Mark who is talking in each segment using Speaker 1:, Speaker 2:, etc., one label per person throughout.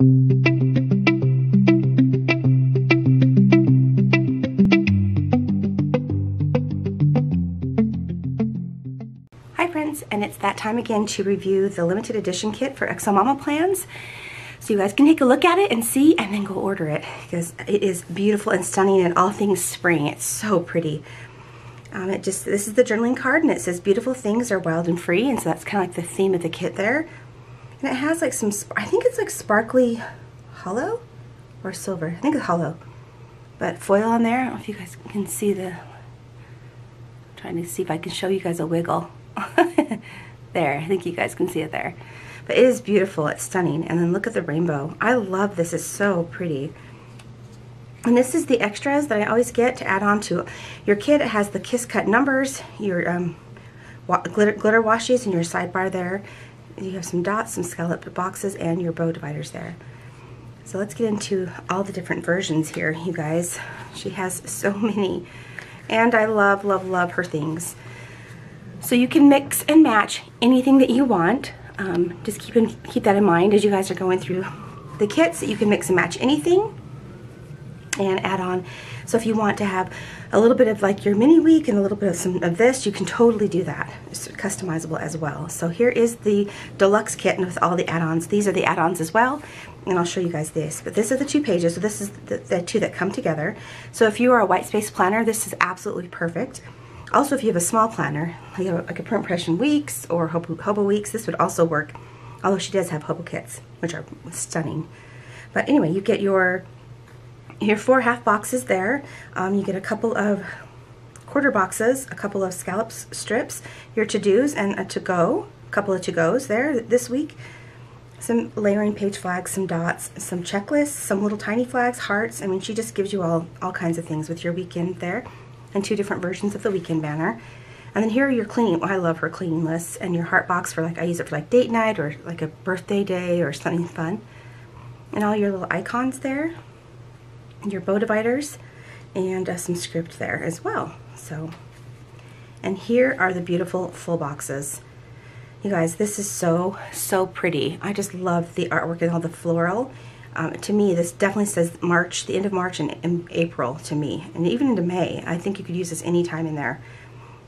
Speaker 1: Hi friends, and it's that time again to review the limited edition kit for XO Mama plans. So you guys can take a look at it and see and then go order it because it is beautiful and stunning and all things spring. It's so pretty. Um, it just This is the journaling card and it says beautiful things are wild and free and so that's kind of like the theme of the kit there. And it has like some, I think it's like sparkly hollow or silver. I think it's hollow. But foil on there. I don't know if you guys can see the, I'm trying to see if I can show you guys a wiggle. there, I think you guys can see it there. But it is beautiful. It's stunning. And then look at the rainbow. I love this. It's so pretty. And this is the extras that I always get to add on to your kit. It has the Kiss Cut numbers, your um, glitter, glitter washies, and your sidebar there. You have some dots, some scalloped boxes, and your bow dividers there. So let's get into all the different versions here, you guys. She has so many. And I love, love, love her things. So you can mix and match anything that you want. Um, just keep, in, keep that in mind as you guys are going through the kits you can mix and match anything and add on. So if you want to have a little bit of like your mini week and a little bit of some of this, you can totally do that. It's customizable as well. So here is the deluxe kit with all the add-ons. These are the add-ons as well. And I'll show you guys this. But this are the two pages. So this is the, the two that come together. So if you are a white space planner, this is absolutely perfect. Also, if you have a small planner, like a, like a print impression weeks or hobo, hobo weeks, this would also work. Although she does have hobo kits, which are stunning. But anyway, you get your your four half boxes there. Um, you get a couple of quarter boxes, a couple of scallops strips, your to-dos and a to-go, a couple of to-goes there this week. Some layering page flags, some dots, some checklists, some little tiny flags, hearts. I mean, she just gives you all, all kinds of things with your weekend there and two different versions of the weekend banner. And then here are your cleaning, well, I love her cleaning lists and your heart box for like, I use it for like date night or like a birthday day or something fun. And all your little icons there, your bow dividers, and uh, some script there as well. So, and here are the beautiful full boxes. You guys, this is so, so pretty. I just love the artwork and all the floral. Um, to me, this definitely says March, the end of March and, and, April to me, and even into May. I think you could use this anytime in there.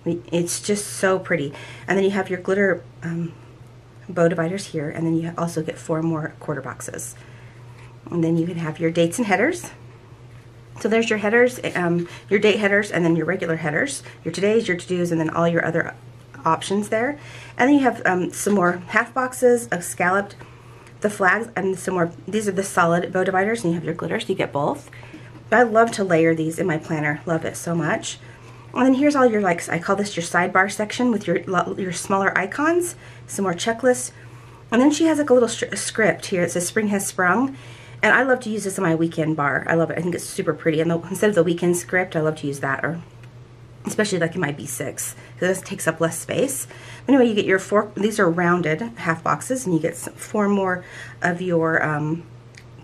Speaker 1: It's just so pretty. And then you have your glitter um, bow dividers here, and then you also get four more quarter boxes. And then you can have your dates and headers. So there's your headers, um, your date headers, and then your regular headers, your todays, your to-dos, and then all your other options there. And then you have um, some more half boxes of scalloped the flags and some more, these are the solid bow dividers and you have your glitter so you get both. I love to layer these in my planner, love it so much. And then here's all your, like, I call this your sidebar section with your, your smaller icons, some more checklists. And then she has like a little script here. It says spring has sprung. And I love to use this in my weekend bar. I love it. I think it's super pretty. And the, instead of the weekend script, I love to use that. Or especially like in my B6 because this takes up less space. Anyway, you get your four, these are rounded half boxes and you get some, four more of your um,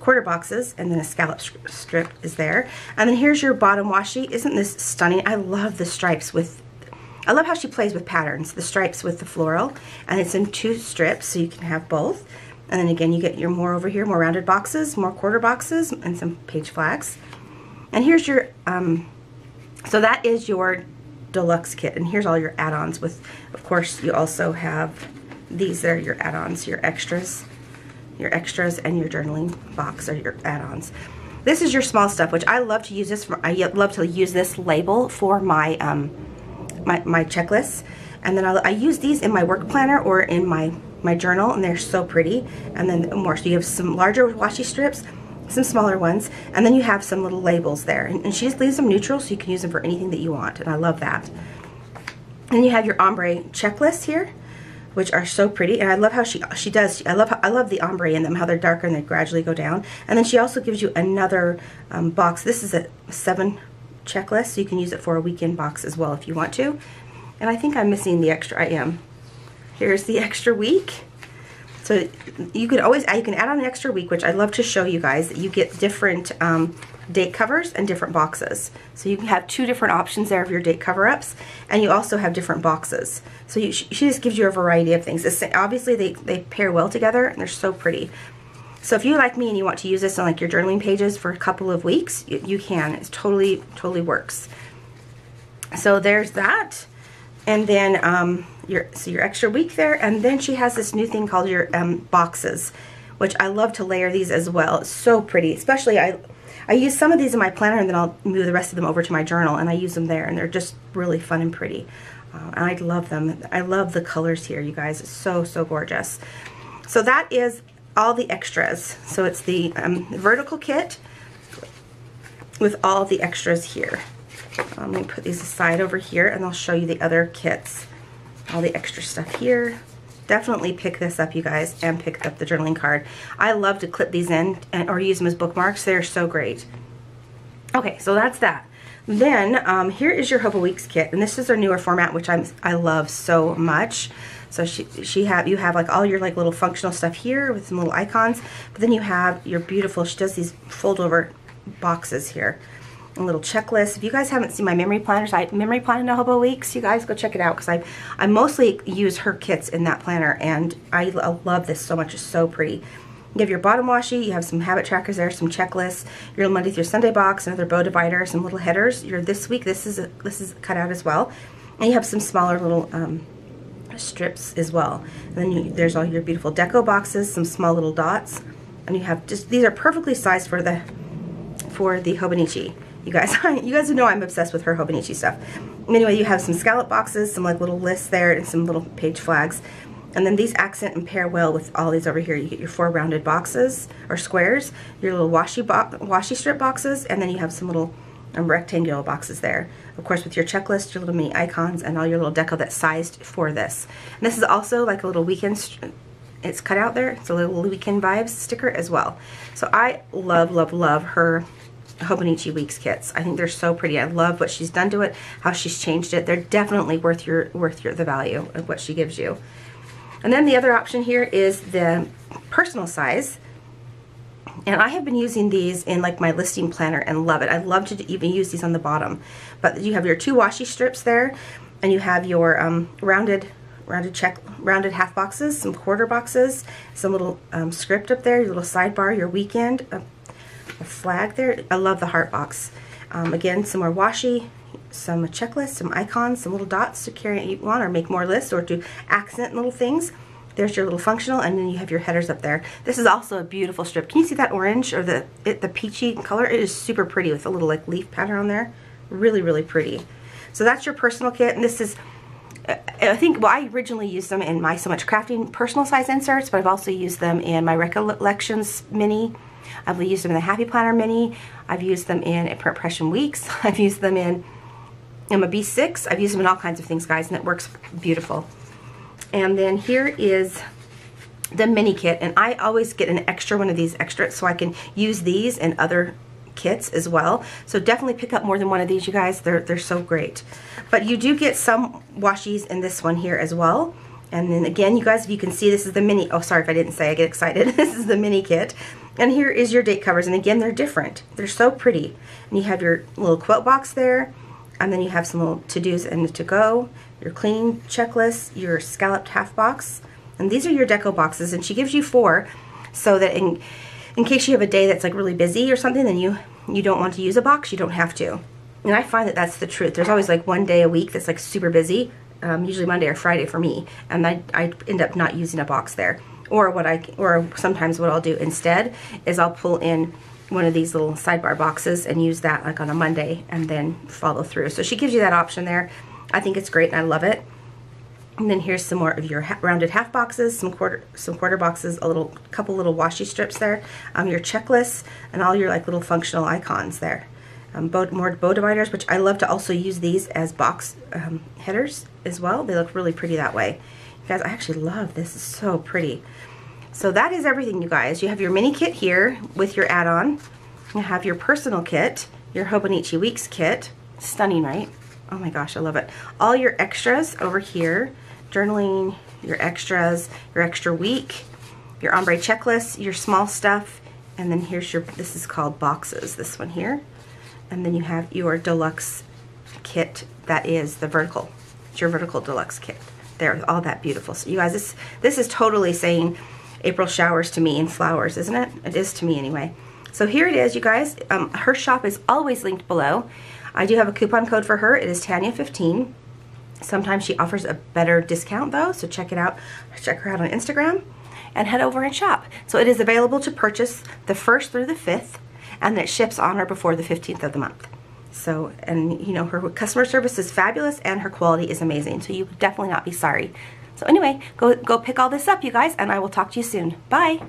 Speaker 1: quarter boxes and then a scallop strip is there. And then here's your bottom washi. Isn't this stunning? I love the stripes with, I love how she plays with patterns, the stripes with the floral and it's in two strips so you can have both. And then again, you get your more over here, more rounded boxes, more quarter boxes, and some page flags. And here's your, um, so that is your deluxe kit. And here's all your add-ons with of course you also have these are your add-ons your extras your extras and your journaling box are your add-ons. This is your small stuff which I love to use this for I love to use this label for my um my, my checklists. And then I'll, I use these in my work planner or in my my journal and they're so pretty and then more so you have some larger washi strips some smaller ones, and then you have some little labels there. And, and she just leaves them neutral so you can use them for anything that you want, and I love that. And you have your ombre checklists here, which are so pretty, and I love how she she does. I love how, I love the ombre in them, how they're darker and they gradually go down. And then she also gives you another um, box. This is a seven checklist, so you can use it for a weekend box as well if you want to. And I think I'm missing the extra. I am. Here's the extra week. So you could always, you can add on an extra week, which I'd love to show you guys, that you get different um, date covers and different boxes. So you can have two different options there of your date cover-ups, and you also have different boxes. So you, she just gives you a variety of things. It's, obviously, they, they pair well together, and they're so pretty. So if you like me and you want to use this on like your journaling pages for a couple of weeks, you, you can. It's totally, totally works. So there's that. And then um, your so your extra week there. And then she has this new thing called your um, boxes, which I love to layer these as well. It's so pretty, especially I I use some of these in my planner and then I'll move the rest of them over to my journal and I use them there and they're just really fun and pretty. Uh, and I love them. I love the colors here, you guys. It's so, so gorgeous. So that is all the extras. So it's the um, vertical kit with all the extras here. Um, let me put these aside over here and I'll show you the other kits. All the extra stuff here. Definitely pick this up, you guys, and pick up the journaling card. I love to clip these in and, or use them as bookmarks. They're so great. Okay, so that's that. Then um, here is your Hobo Weeks kit, and this is our newer format, which I'm I love so much. So she she have you have like all your like little functional stuff here with some little icons, but then you have your beautiful. She does these fold over boxes here, a little checklist. If you guys haven't seen my memory planners, I memory plan in a Hobo Weeks. You guys go check it out because I I mostly use her kits in that planner, and I, I love this so much. It's so pretty. You have your bottom washi, you have some habit trackers there, some checklists, your Monday through Sunday box, another bow divider, some little headers. Your this week, this is a, this is cut out as well. And you have some smaller little um, strips as well. And then you, there's all your beautiful deco boxes, some small little dots. And you have just, these are perfectly sized for the, for the Hobonichi. You guys, you guys know I'm obsessed with her Hobonichi stuff. Anyway, you have some scallop boxes, some like little lists there, and some little page flags. And then these accent and pair well with all these over here. You get your four rounded boxes or squares, your little washi, washi strip boxes, and then you have some little um, rectangular boxes there. Of course, with your checklist, your little mini icons, and all your little deco that's sized for this. And this is also like a little weekend, it's cut out there. It's a little weekend vibes sticker as well. So I love, love, love her Hobonichi Weeks kits. I think they're so pretty. I love what she's done to it, how she's changed it. They're definitely worth your worth your the value of what she gives you. And then the other option here is the personal size. And I have been using these in like my listing planner and love it. I love to even use these on the bottom. But you have your two washi strips there and you have your um, rounded rounded check rounded half boxes, some quarter boxes, some little um, script up there, your little sidebar, your weekend, a, a flag there. I love the heart box. Um, again, some more washi, some checklists, some icons, some little dots to carry you want or make more lists or to accent little things. There's your little functional and then you have your headers up there. This is also a beautiful strip. Can you see that orange or the it, the peachy color? It is super pretty with a little like leaf pattern on there. Really, really pretty. So that's your personal kit and this is uh, I think, well, I originally used them in my So Much Crafting personal size inserts, but I've also used them in my Recollections mini. I've used them in the Happy Planner mini. I've used them in Impression Weeks. I've used them in I'm a B6. I've used them in all kinds of things, guys, and it works beautiful. And then here is the mini kit, and I always get an extra one of these extras so I can use these in other kits as well. So definitely pick up more than one of these, you guys. They're, they're so great. But you do get some washies in this one here as well. And then again, you guys, if you can see, this is the mini. Oh, sorry if I didn't say, I get excited. this is the mini kit. And here is your date covers. And again, they're different. They're so pretty. And you have your little quote box there and then you have some little to-dos and to-go, your cleaning checklist, your scalloped half box, and these are your deco boxes, and she gives you four so that in, in case you have a day that's like really busy or something, then you, you don't want to use a box, you don't have to. And I find that that's the truth. There's always like one day a week that's like super busy, um, usually Monday or Friday for me, and I, I end up not using a box there. Or what I, or sometimes what I'll do instead is I'll pull in one of these little sidebar boxes and use that like on a Monday and then follow through. So she gives you that option there. I think it's great and I love it. And then here's some more of your ha rounded half boxes, some quarter some quarter boxes, a little couple little washi strips there, um, your checklists, and all your like little functional icons there. Um, bow, more bow dividers, which I love to also use these as box um, headers as well. They look really pretty that way. You guys, I actually love this. It's so pretty. So that is everything, you guys. You have your mini kit here with your add-on. You have your personal kit, your Hobonichi Weeks kit. Stunning, right? Oh my gosh, I love it. All your extras over here. Journaling, your extras, your extra week, your ombre checklist, your small stuff, and then here's your, this is called boxes, this one here. And then you have your deluxe kit that is the vertical. It's your vertical deluxe kit. There, all that beautiful. So you guys, this, this is totally saying April showers to me and flowers, isn't it? It is to me anyway. So here it is, you guys. Um, her shop is always linked below. I do have a coupon code for her. It is Tanya15. Sometimes she offers a better discount though, so check it out. Check her out on Instagram and head over and shop. So it is available to purchase the 1st through the 5th and it ships on or before the 15th of the month. So, and you know, her customer service is fabulous and her quality is amazing. So you would definitely not be sorry. So anyway, go, go pick all this up, you guys, and I will talk to you soon. Bye.